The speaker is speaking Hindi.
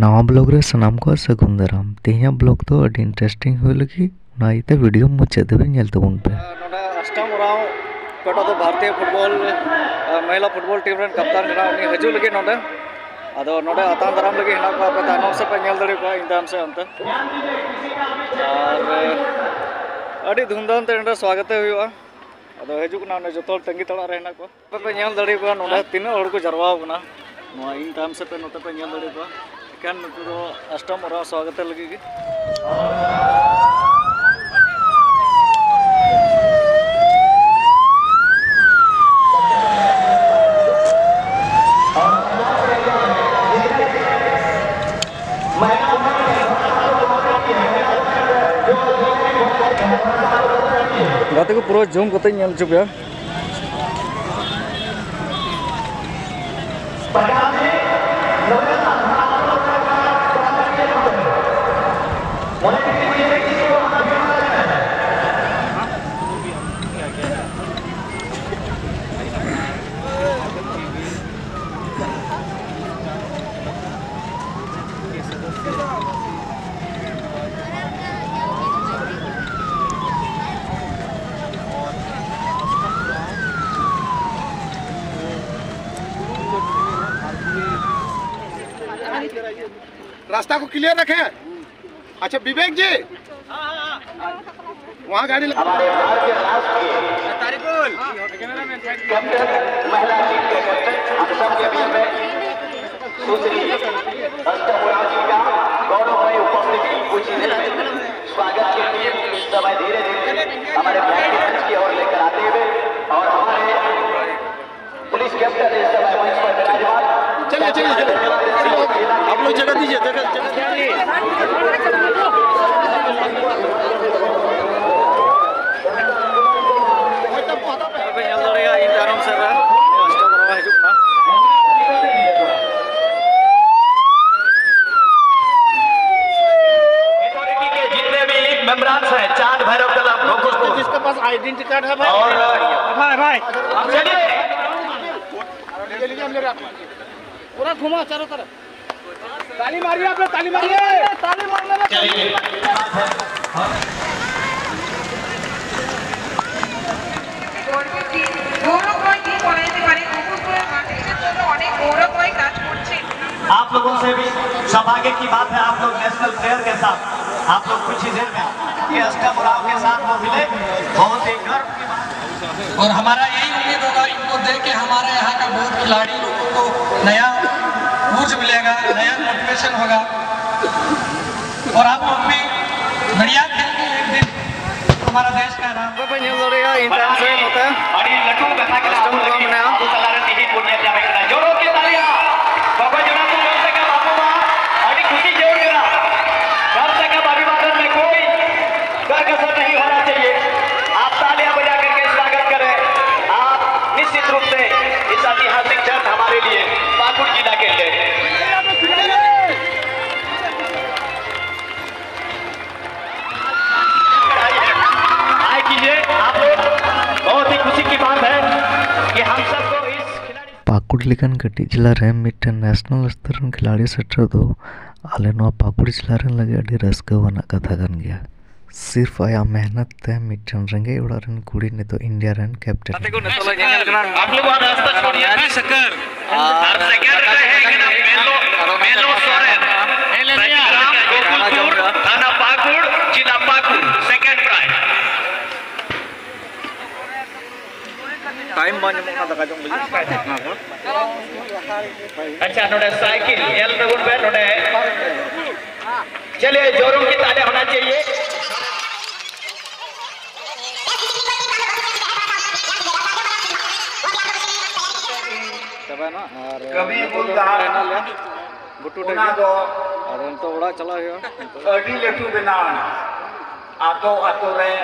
नवा ब्लग रे सनाम को सगुंदराम तेहे ब्लग तो अभी इंटरेस्टिंग हो लगे। वीडियो मुचाद भीतुन पे। अष्टम पेटा तो भारतीय फुटबॉल महिला फुटबॉल टीम रे कप्तान करा उन्हें हजू लगे नोडे। अदो नोडे अतान दराम लगे हिना को अपन अनौस पे नेल दरी को इन से अंत। और अडी धुंधाम ते नडा स्वागत है हुआ। अदो हजू को नाने जतोल टंगी तड़ा रहना को। अपन नेल दरी को नोडे तीन ओड को जरवा होना नो से पे नोते पे नेल दरी को। ख्यान मित्रों अष्टम स्वागत लगेगी पूरा जो कोई चुका रास्ता को क्लियर रखें। अच्छा विवेक जी। वहाँ गाड़ी लगा। महिला टीम के कैप्टन हम सब के बीच में सुश्री का गौरवमय उपस्थिति कुछ ही। स्वागत के लिए समय धीरे धीरे हमारे मंच की ओर लेकर आते हुए और हमारे पुलिस कैप्टन इस समय मंच पर विराजमान। चलिए चलिए। लोग जगह दीजिए जगह हैं चाँद भैरव जिसके पास आइडेंटिटी कार्ड है भाई। और भाई भाई। चलिए। पूरा घुमा चारों तरफ़। ताली मारिए आप लोग ताली मारिए। ताली आप लोगों से भी सौभाग्य की बात है आप लोग नेशनल प्लेयर के साथ। आप लोग कुछ ही देर में ये अष्टम उड़ाव के साथ वो मिले। बहुत ही गर्व की बात और हमारा यही उम्मीद होगा इनको देख के हमारे यहाँ का बहुत खिलाड़ी लोगों को नया ऊर्ज मिलेगा नया मोटिवेशन होगा। और आप लोग भी बढ़िया खेल के एक दिन। हमारा देश का नाम। पे ñel लेकन कटी जिला रे मिटन नेशनल स्तर खिलाड़ी सेटर दो। आले पाकुड़ जिला रन लगे अडी रस्का वाना कथा कन गया। सिर्फ़ आया मेहनत ते मिटन रेंगे उड़ा कुड़ी ने तो इंडिया रन कैप्टन। अच्छा नोडे साइकिल एल पे नोडे। चलिए जोरों की ताले होना चाहिए। कभी बुटू अरे तो बड़ा चला गया। अड़ी लेटू बनाना आतो आतो रे।